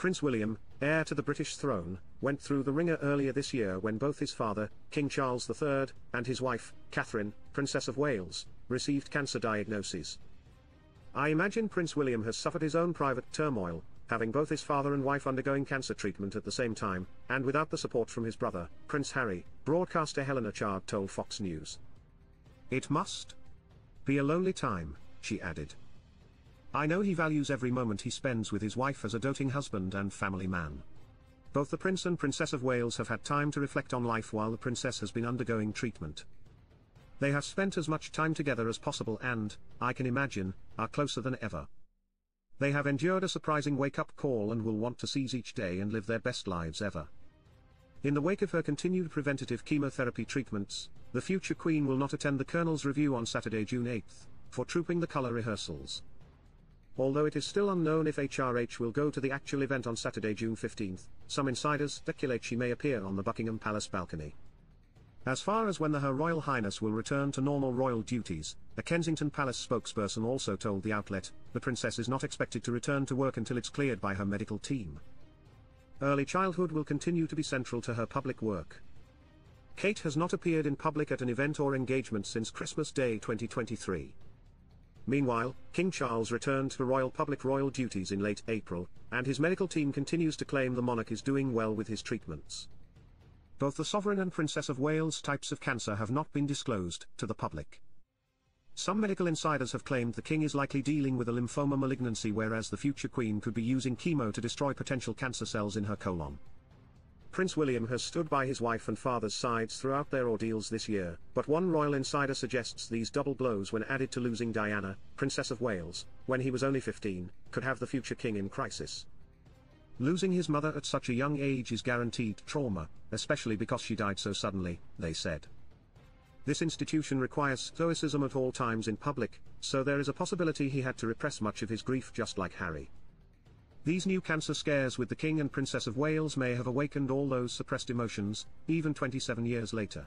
Prince William, heir to the British throne, went through the wringer earlier this year when both his father, King Charles III, and his wife, Catherine, Princess of Wales, received cancer diagnoses. I imagine Prince William has suffered his own private turmoil, having both his father and wife undergoing cancer treatment at the same time, and without the support from his brother, Prince Harry, broadcaster Helena Chard told Fox News. It must be a lonely time, she added. I know he values every moment he spends with his wife as a doting husband and family man. Both the Prince and Princess of Wales have had time to reflect on life while the Princess has been undergoing treatment. They have spent as much time together as possible and, I can imagine, are closer than ever. They have endured a surprising wake-up call and will want to seize each day and live their best lives ever. In the wake of her continued preventative chemotherapy treatments, the future Queen will not attend the Colonel's review on Saturday, June 8, for Trooping the Colour rehearsals. Although it is still unknown if HRH will go to the actual event on Saturday, June 15, some insiders speculate she may appear on the Buckingham Palace balcony. As far as when the Her Royal Highness will return to normal royal duties, a Kensington Palace spokesperson also told the outlet, the princess is not expected to return to work until it's cleared by her medical team. Early childhood will continue to be central to her public work. Kate has not appeared in public at an event or engagement since Christmas Day 2023. Meanwhile, King Charles returned to royal public royal duties in late April, and his medical team continues to claim the monarch is doing well with his treatments. Both the Sovereign and Princess of Wales types of cancer have not been disclosed to the public. Some medical insiders have claimed the king is likely dealing with a lymphoma malignancy whereas the future queen could be using chemo to destroy potential cancer cells in her colon. Prince William has stood by his wife and father's sides throughout their ordeals this year, but one royal insider suggests these double blows when added to losing Diana, Princess of Wales, when he was only 15, could have the future king in crisis. Losing his mother at such a young age is guaranteed trauma, especially because she died so suddenly, they said. This institution requires stoicism at all times in public, so there is a possibility he had to repress much of his grief just like Harry. These new cancer scares with the King and Princess of Wales may have awakened all those suppressed emotions, even 27 years later.